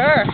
Sure.